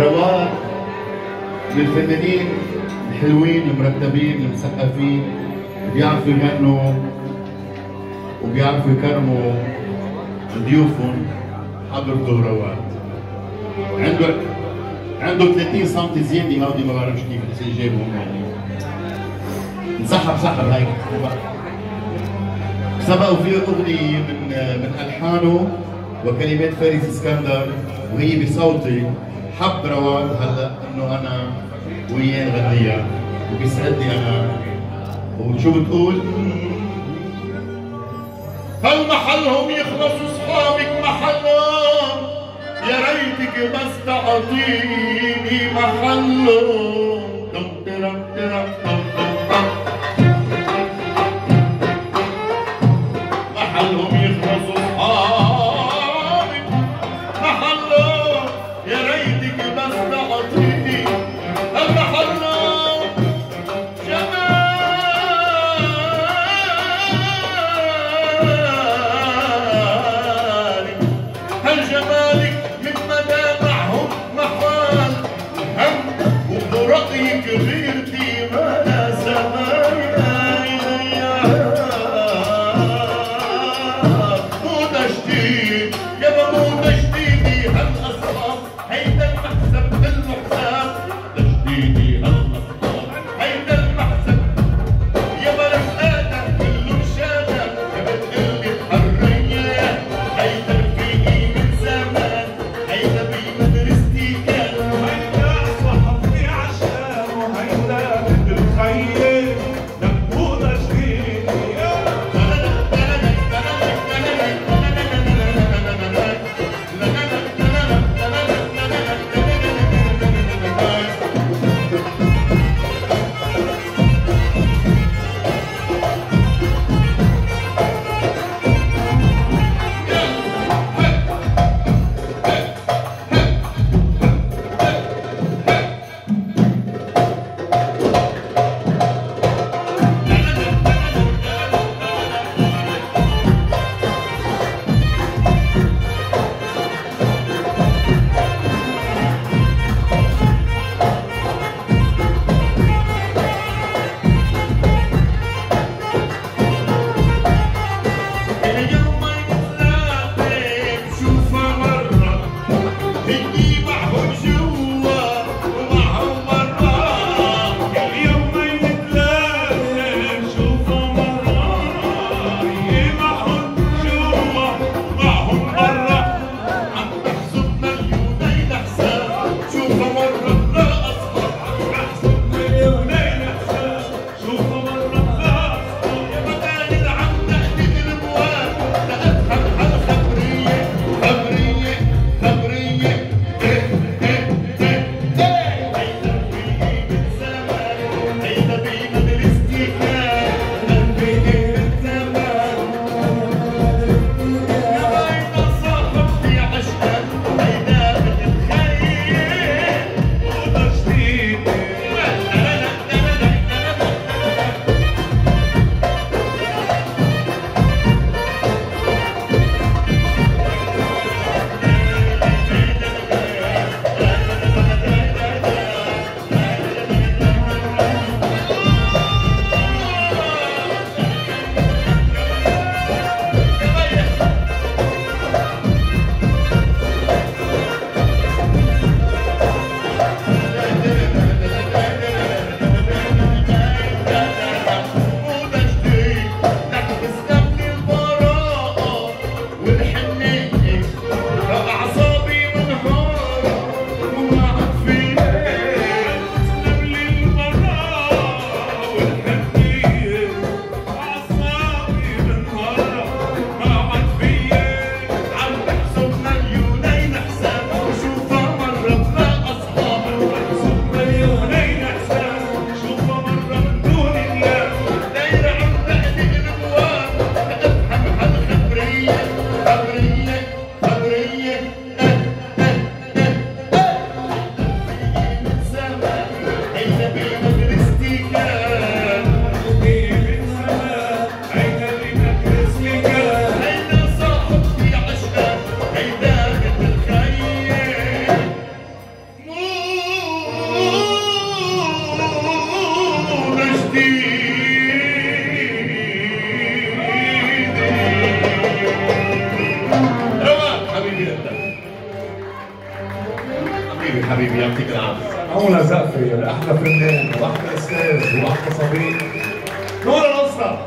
رواد من الفنانين الحلوين المرتبين المثقفين بيعرفوا يغنوا وبيعرفوا يكرموا ضيوفهم حضرته رواد عنده عنده 30 سم زياده هودي ما بعرفش كيف بس جابهم يعني انسحب سحب هيك سبقوا فيه أغنية من من ألحانه وكلمات فارس اسكندر وهي بصوتي. حب روان هلا انه أنا وياه نغنيها وبيسعدني أنا وشو بتقول؟ فالمحلهم يخلصوا صحابك محلهم يا ريتك بس تعطيني محلهم عمرة زقفي يعني أحلى فنان وأحلى أستاذ وأحلى صديق. نور نصرة